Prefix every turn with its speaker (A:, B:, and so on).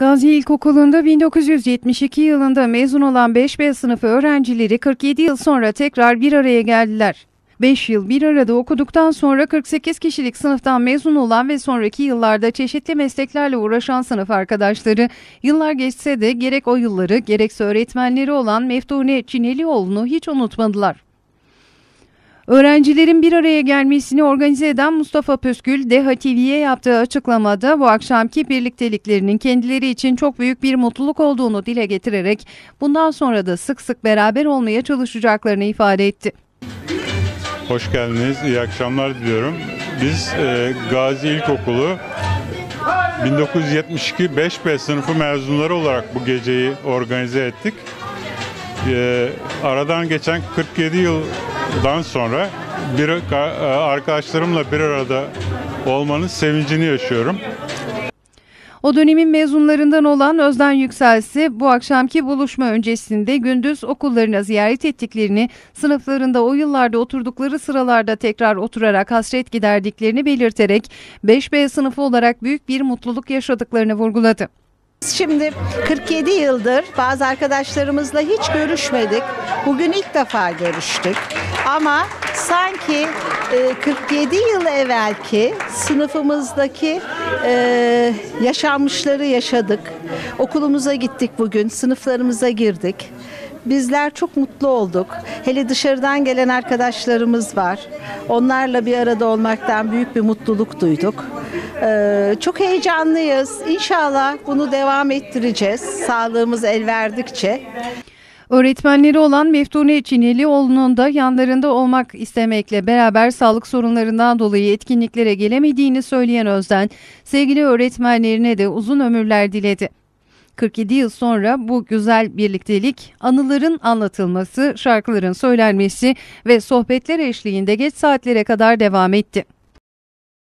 A: Gazi İlkokulu'nda 1972 yılında mezun olan 5B sınıfı öğrencileri 47 yıl sonra tekrar bir araya geldiler. 5 yıl bir arada okuduktan sonra 48 kişilik sınıftan mezun olan ve sonraki yıllarda çeşitli mesleklerle uğraşan sınıf arkadaşları yıllar geçse de gerek o yılları gerekse öğretmenleri olan Meftune Çinelioğlu'nu hiç unutmadılar. Öğrencilerin bir araya gelmesini organize eden Mustafa Püskül, Deha TV'ye yaptığı açıklamada bu akşamki birlikteliklerinin kendileri için çok büyük bir mutluluk olduğunu dile getirerek bundan sonra da sık sık beraber olmaya çalışacaklarını ifade etti.
B: Hoş geldiniz, iyi akşamlar diliyorum. Biz e, Gazi İlkokulu 1972 5B sınıfı mezunları olarak bu geceyi organize ettik. E, aradan geçen 47 yıldan sonra bir e, arkadaşlarımla bir arada olmanın sevincini yaşıyorum.
A: O dönemin mezunlarından olan Özden Yükselsi bu akşamki buluşma öncesinde gündüz okullarına ziyaret ettiklerini, sınıflarında o yıllarda oturdukları sıralarda tekrar oturarak hasret giderdiklerini belirterek 5B sınıfı olarak büyük bir mutluluk yaşadıklarını vurguladı.
C: Şimdi 47 yıldır bazı arkadaşlarımızla hiç görüşmedik. Bugün ilk defa görüştük. Ama sanki 47 e, yıl evvelki sınıfımızdaki e, yaşanmışları yaşadık. Okulumuza gittik bugün, sınıflarımıza girdik. Bizler çok mutlu olduk. Hele dışarıdan gelen arkadaşlarımız var. Onlarla bir arada olmaktan büyük bir mutluluk duyduk. Ee, çok heyecanlıyız. İnşallah bunu devam ettireceğiz. Sağlığımız el verdikçe.
A: Öğretmenleri olan Meftune Çinelioğlu'nun da yanlarında olmak istemekle beraber sağlık sorunlarından dolayı etkinliklere gelemediğini söyleyen Özden, sevgili öğretmenlerine de uzun ömürler diledi. 47 yıl sonra bu güzel birliktelik, anıların anlatılması, şarkıların söylenmesi ve sohbetler eşliğinde geç saatlere kadar devam etti.